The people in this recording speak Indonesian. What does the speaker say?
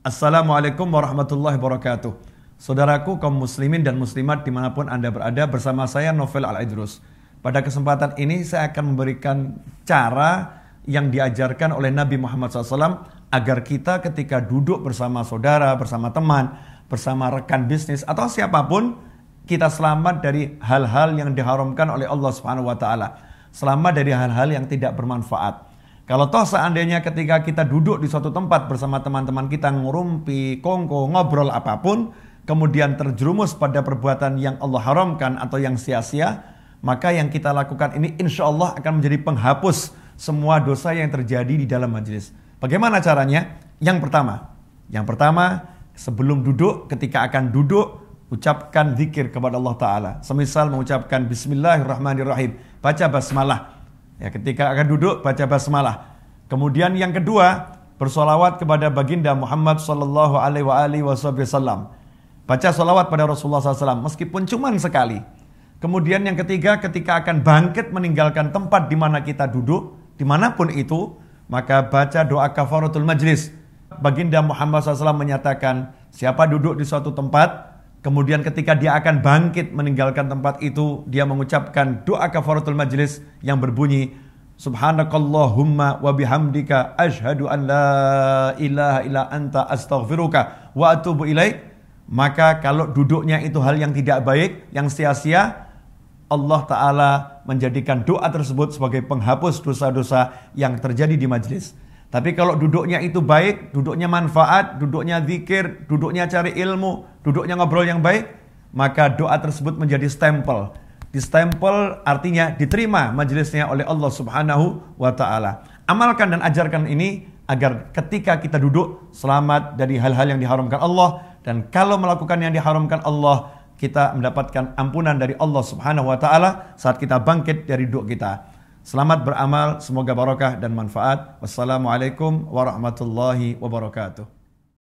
Assalamualaikum warahmatullahi wabarakatuh. Saudaraku kaum muslimin dan muslimat di mana pun Anda berada bersama saya Novel Al-Idrus. Pada kesempatan ini saya akan memberikan cara yang diajarkan oleh Nabi Muhammad SAW agar kita ketika duduk bersama saudara, bersama teman, bersama rekan bisnis atau siapa pun kita selamat dari hal-hal yang diharamkan oleh Allah Subhanahu wa taala. Selamat dari hal-hal yang tidak bermanfaat. Kalau toh seandainya ketika kita duduk di suatu tempat bersama teman-teman kita ngurumpi, kongko, ngobrol apa pun, kemudian terjerumus pada perbuatan yang Allah haramkan atau yang sia-sia, maka yang kita lakukan ini insya Allah akan menjadi penghapus semua dosa yang terjadi di dalam majelis. Bagaimana caranya? Yang pertama, yang pertama sebelum duduk, ketika akan duduk, ucapkan zikir kepada Allah Ta'ala. Semisal mengucapkan Bismillahirrahmanirrahim, baca basmalah Ya, ketika akan duduk baca basmalah. Kemudian yang kedua, bersolawat kepada baginda Muhammad sallallahu alaihi wasallam. Baca solawat pada Rasulullah SAW meskipun cuma sekali. Kemudian yang ketiga, ketika akan bangkit meninggalkan tempat di mana kita duduk, di mana pun itu, maka baca doa kafaratul majlis. Baginda Muhammad SAW menyatakan, siapa duduk di suatu tempat, Kemudian ketika dia akan bangkit meninggalkan tempat itu, dia mengucapkan doa kafaratul majlis yang berbunyi Subhanakallahumma wa bihamdika ashhadu an la ilaha illa anta astaghfiruka wa atubu ilaik. Maka kalau duduknya itu hal yang tidak baik, yang sia-sia, Allah Ta'ala menjadikan doa tersebut sebagai penghapus dosa-dosa yang terjadi di majlis. Tapi kalau duduknya itu baik, duduknya manfaat, duduknya zikir, duduknya cari ilmu, duduknya ngobrol yang baik, maka doa tersebut menjadi stempel. Di stempel artinya diterima majelisnya oleh Allah Subhanahu wa taala. Amalkan dan ajarkan ini agar ketika kita duduk selamat dari hal-hal yang diharamkan Allah dan kalau melakukan yang diharamkan Allah kita mendapatkan ampunan dari Allah Subhanahu wa taala saat kita bangkit dari duduk kita. Selamat beramal, semoga barokah dan manfaat. Wassalamualaikum warahmatullahi wabarakatuh.